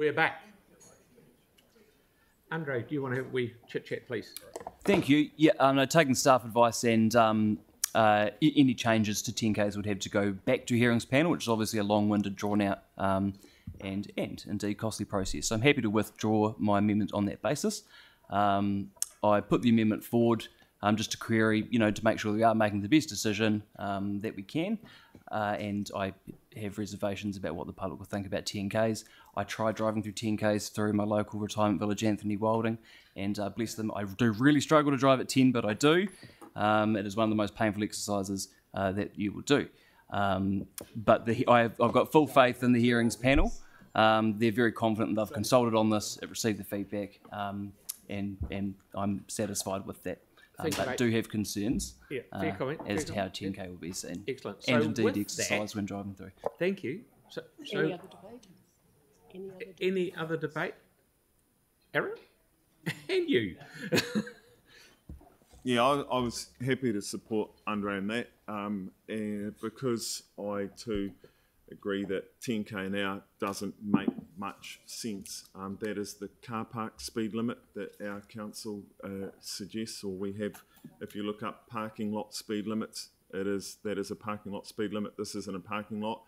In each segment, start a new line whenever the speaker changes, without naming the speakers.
We're back. Andrei, do you want to have we chit chat, please?
Thank you. Yeah, um, no, taking staff advice and um, uh, any changes to 10Ks would have to go back to hearings panel, which is obviously a long-winded, drawn-out um, and, and indeed costly process. So I'm happy to withdraw my amendment on that basis. Um, I put the amendment forward um, just to query, you know, to make sure we are making the best decision um, that we can. Uh, and I have reservations about what the public will think about 10Ks. I tried driving through 10Ks through my local retirement village, Anthony Wilding, and uh, bless them, I do really struggle to drive at 10, but I do. Um, it is one of the most painful exercises uh, that you will do. Um, but the, I have, I've got full faith in the hearings panel. Um, they're very confident they've consulted on this, it received the feedback, um, and, and I'm satisfied with that. Um,
Thank you,
but do have concerns
Yeah,
uh,
fair comment,
as
fair
to how 10k will be seen.
Excellent.
And indeed
with
exercise
that-
when driving through.
Thank you. So, so
Any other debate? Any other debate?
any other debate? Aaron? and you?
Yeah, I, I was happy to support Andrei in that um, and because I too agree that 10k an hour doesn't make much sense. Um, that is the car park speed limit that our council uh, suggests, or we have. If you look up parking lot speed limits, it is that is a parking lot speed limit. This isn't a parking lot.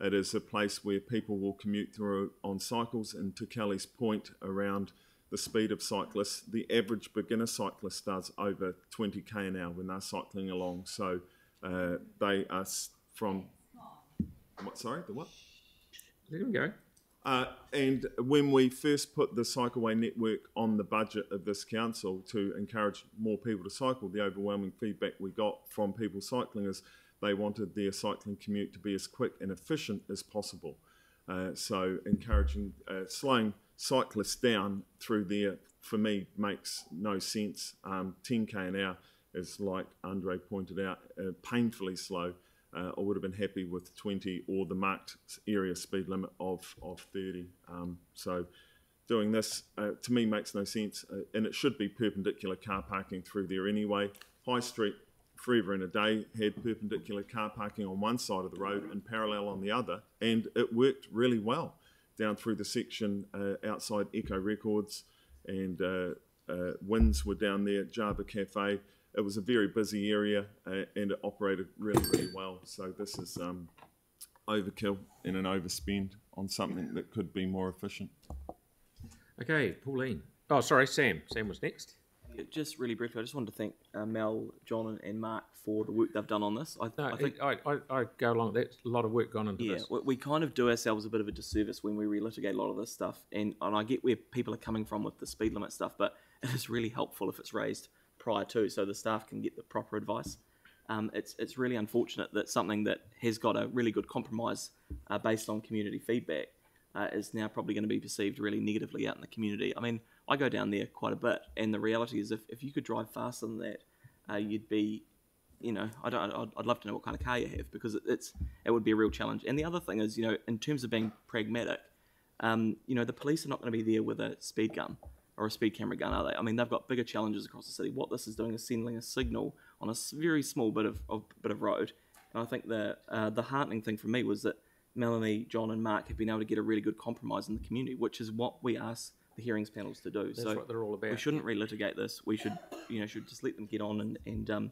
It is a place where people will commute through on cycles. And to Kelly's point around the speed of cyclists, the average beginner cyclist does over 20k an hour when they're cycling along. So uh, they are from what? Sorry, the what?
Let him go.
Uh, and when we first put the cycleway network on the budget of this council to encourage more people to cycle, the overwhelming feedback we got from people cycling is they wanted their cycling commute to be as quick and efficient as possible. Uh, so encouraging, uh, slowing cyclists down through there, for me, makes no sense. Um, 10k an hour is, like Andrei pointed out, uh, painfully slow. Uh, I would have been happy with 20 or the marked area speed limit of, of 30. Um, so doing this, uh, to me, makes no sense. Uh, and it should be perpendicular car parking through there anyway. High Street, forever and a day, had perpendicular car parking on one side of the road and parallel on the other. And it worked really well down through the section uh, outside Echo Records and uh, uh, Winds were down there, at Java Cafe. It was a very busy area uh, and it operated really, really well. So this is um, overkill and an overspend on something that could be more efficient.
Okay, Pauline. Oh, sorry, Sam. Sam was next.
Just really briefly, I just wanted to thank uh, Mel, John, and, and Mark for the work they've done on this. I,
No,
I think,
I, I, I go along. That's a lot of work gone into
yeah,
this.
we, we kind of do ourselves a bit of a disservice when we relitigate a lot of this stuff. And, and I get where people are coming from with the speed limit stuff, but it is really helpful if it's raised prior to, so the staff can get the proper advice. Um, it's it's really unfortunate that something that has got a really good compromise uh, based on community feedback uh, is now probably going to be perceived really negatively out in the community. I mean, I go down there quite a bit, and the reality is, if, if you could drive faster than that, uh, you'd be, you know, I don't, I'd, I'd love to know what kind of car you have because it, it's it would be a real challenge. And the other thing is, you know, in terms of being pragmatic, um, you know, the police are not going to be there with a speed gun or a speed camera gun, are they? I mean, they've got bigger challenges across the city. What this is doing is sending a signal on a very small bit of, of bit of road. And I think the uh, the heartening thing for me was that Melanie, John, and Mark have been able to get a really good compromise in the community, which is what we ask the hearings panels to do.
That's
so
what they're all about.
we shouldn't relitigate this. We should, you know, should just let them get on and and um,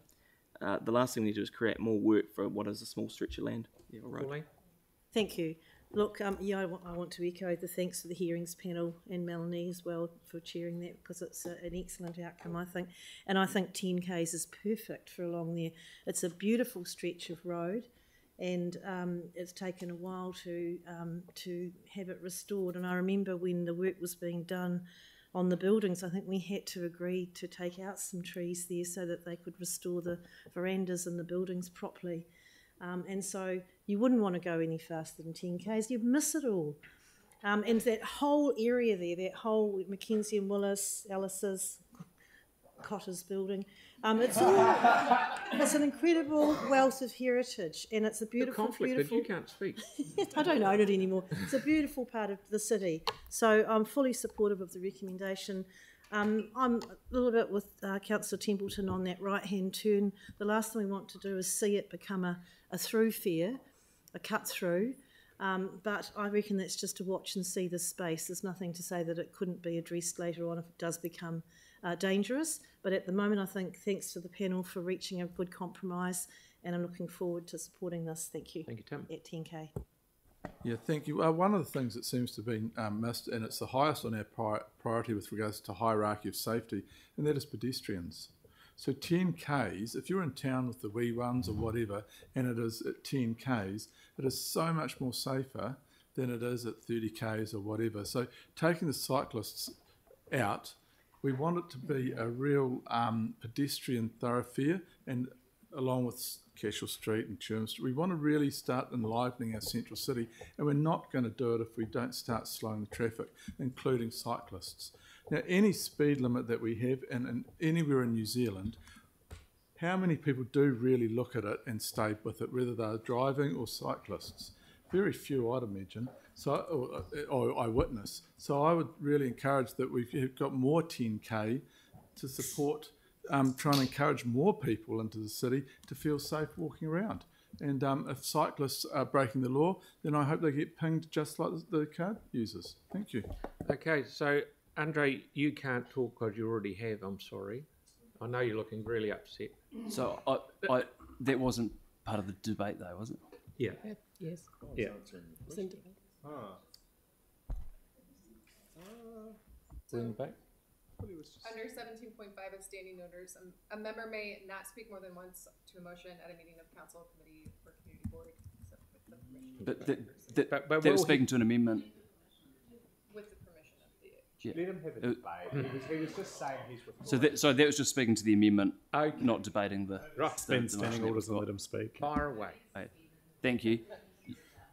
uh, the last thing we need to do is create more work for what is a small stretch of land. Yeah, all right.
Pauline?
Thank you. Look, um, yeah, I I want to echo the thanks to the hearings panel and Melanie as well for chairing that because it's a, an excellent outcome, I think. And I think 10Ks is perfect for along there. It's a beautiful stretch of road and um, it's taken a while to, um, to have it restored. And I remember when the work was being done on the buildings, I think we had to agree to take out some trees there so that they could restore the verandas and the buildings properly. Um, and so you wouldn't want to go any faster than 10 k's. You'd miss it all. Um, and that whole area there, that whole McKenzie and Willis, Ellis's, Cotters building, um, it's all, it's an incredible wealth of heritage, and it's a
The
beautiful,
conflict
beautiful.
that you can't speak.
I don't own it anymore. It's a beautiful part of the city. So I'm fully supportive of the recommendation. Um, I'm a little bit with uh, Councillor Templeton on that right hand turn. The last thing we want to do is see it become a, a through fare, a cut through. Um, but I reckon that's just to watch and see the space. There's nothing to say that it couldn't be addressed later on if it does become uh, dangerous. But at the moment, I think thanks to the panel for reaching a good compromise, and I'm looking forward to supporting this. Thank you.
Thank you, Tim.
At 10k.
Yeah, thank you. Uh, one of the things that seems to been um, missed, and it's the highest on our pri- priority with regards to hierarchy of safety, and that is pedestrians. So 10 Ks, if you're in town with the wee ones or whatever, and it is at 10 Ks, it is so much more safer than it is at 30 Ks or whatever. So taking the cyclists out, we want it to be a real um, pedestrian thoroughfare, and along with Cashel Street and Tuam Street, we want to really start enlivening our central city, and we're not going to do it if we don't start slowing the traffic, including cyclists. Now, any speed limit that we have, and, and anywhere in New Zealand, how many people do really look at it and stay with it, whether they're driving or cyclists? Very few, I'd imagine. So, or, uh, or I witness. So, I would really encourage that we've got more 10k to support um, trying to encourage more people into the city to feel safe walking around. And um, if cyclists are breaking the law, then I hope they get pinged just like the card users. Thank you.
Okay, so Andrei, you can't talk because you already have. I'm sorry. I know you're looking really upset.
So I, I, that wasn't part of the debate, though, was it?
Yeah.
Yes.
Yeah.
It's in debate.
Is it in the back?
Under seventeen point five of standing orders, um, a member may not speak more than once to a motion at a meeting of council, committee, or community board, except with the permission.
But
the
that,
members.
But- but
that was
will he-
speaking to an amendment.
With the permission of the.
Yeah.
Let him have a
Uh,
debate. He was, he was just saying he's withdrawing.
So that, so that was just speaking to the amendment,
Okay.
not debating the.
Right.
the- the
standing
motion that
orders
we've
and
got.
let him speak.
Fire away.
Right. Thank you.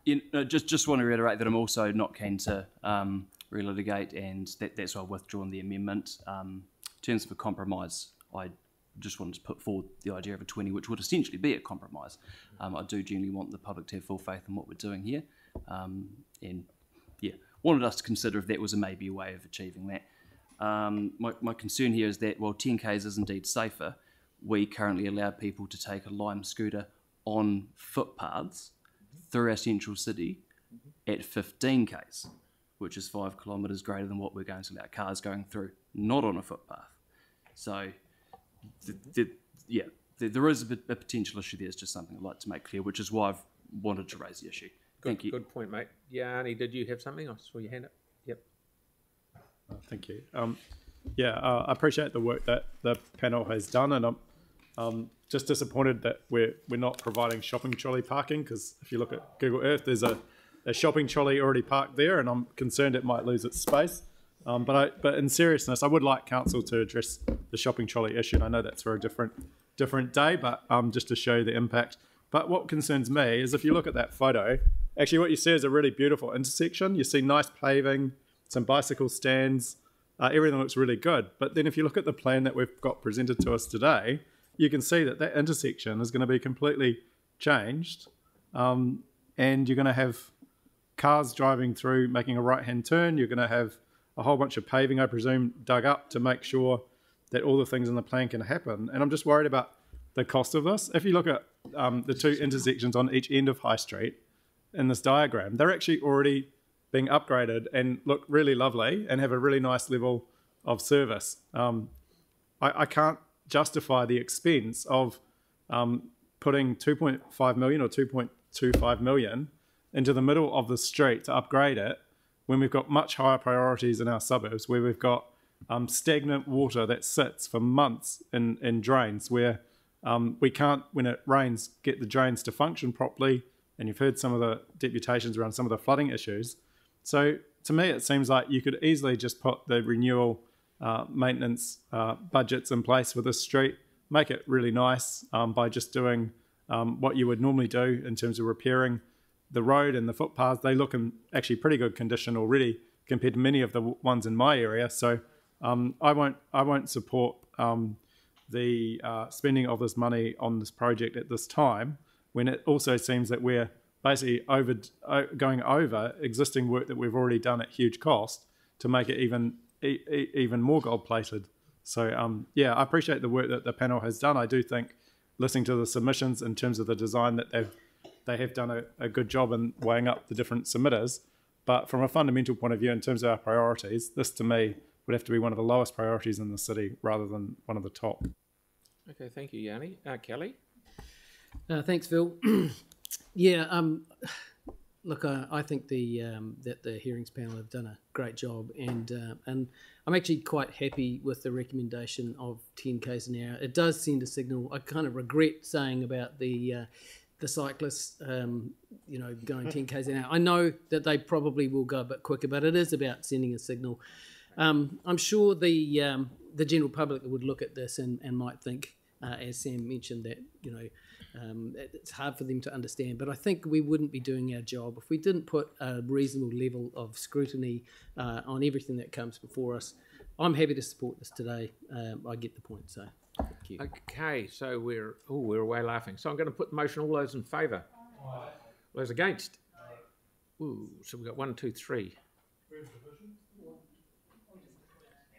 In, uh, just just want to reiterate that I'm also not keen to um, relitigate, and that, that's why I've withdrawn the amendment. Um, in terms of a compromise, I just wanted to put forward the idea of a 20, which would essentially be a compromise. Um, I do genuinely want the public to have full faith in what we're doing here, um, and yeah, wanted us to consider if that was a maybe a way of achieving that. Um, my, my concern here is that while 10Ks is indeed safer, we currently allow people to take a Lime scooter on footpaths through our central city at 15Ks, which is five kilometres greater than what we're going to allow cars going through, not on a footpath. So, th th yeah, th there is a, bit, a potential issue there. It's just something I'd like to make clear, which is why I've wanted to raise the issue. Thank you.
Good point, mate. Yeah, Arnie, did you have something? I saw your hand up. Yep.
Thank you. Um, yeah, uh, I appreciate the work that the panel has done, and I'm um, just disappointed that we're we're not providing shopping trolley parking because if you look at Google Earth, there's a, a shopping trolley already parked there, and I'm concerned it might lose its space. Um, but I, but in seriousness, I would like council to address the shopping trolley issue. And I know that's for a different different day, but um, just to show the impact. But what concerns me is if you look at that photo, actually what you see is a really beautiful intersection. You see nice paving, some bicycle stands, uh, everything looks really good. But then if you look at the plan that we've got presented to us today, you can see that that intersection is going to be completely changed, um, and you're going to have cars driving through, making a right-hand turn. You're going to have a whole bunch of paving, I presume, dug up to make sure that all the things in the plan can happen. And I'm just worried about the cost of this. If you look at um, the two intersections on each end of High Street in this diagram, they're actually already being upgraded and look really lovely and have a really nice level of service. Um, I, I can't justify the expense of um, putting 2.5 million or 2.25 million into the middle of the street to upgrade it when we've got much higher priorities in our suburbs where we've got um, stagnant water that sits for months in, in drains where um, we can't, when it rains, get the drains to function properly. And you've heard some of the deputations around some of the flooding issues. So to me, it seems like you could easily just put the renewal uh, maintenance uh, budgets in place for this street, make it really nice um, by just doing um, what you would normally do in terms of repairing the road and the footpaths. They look in actually pretty good condition already compared to many of the ones in my area. So um, I won't I won't support um, the uh, spending of this money on this project at this time when it also seems that we're basically over going over existing work that we've already done at huge cost to make it even e- e- even more gold plated. So um, yeah, I appreciate the work that the panel has done. I do think listening to the submissions in terms of the design that they've they have done a, a good job in weighing up the different submitters. But from a fundamental point of view, in terms of our priorities, this to me would have to be one of the lowest priorities in the city rather than one of the top.
Okay, thank you, Yani. Uh, Kelly?
Uh, thanks, Phil. yeah, um, look, uh, I think the um, that the hearings panel have done a great job, and uh, and I'm actually quite happy with the recommendation of 10 k's an hour. It does send a signal. I kind of regret saying about the uh, the cyclists, um, you know, going 10 k's an hour. I know that they probably will go a bit quicker, but it is about sending a signal. Um, I'm sure the um, the general public would look at this and, and might think, uh, as Sam mentioned, that you know um, it- it's hard for them to understand. But I think we wouldn't be doing our job if we didn't put a reasonable level of scrutiny uh, on everything that comes before us. I'm happy to support this today. Um, I get the point. So.
Okay, so we're, oh, we're away laughing. So I'm going to put the motion, all those in favour? All those against? Ooh, so we've got one, two, three.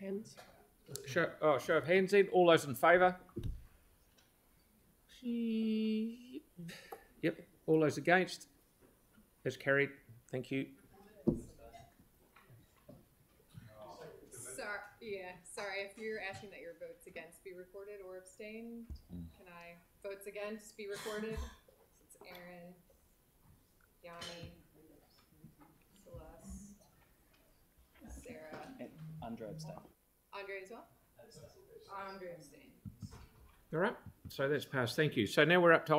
Hands.
Show, oh, show of hands in. All those in favour? Yep. All those against? That's carried. Thank you.
Sorry, yeah, sorry, if you're asking that your votes against be recorded or abstain, mm. can I, votes against be recorded? It's Aaron, Yani, Celeste, Sarah,
And Andrei abstain.
Andrei as well? Andrei abstain.
All right. So that's passed. Thank you. So now we're up to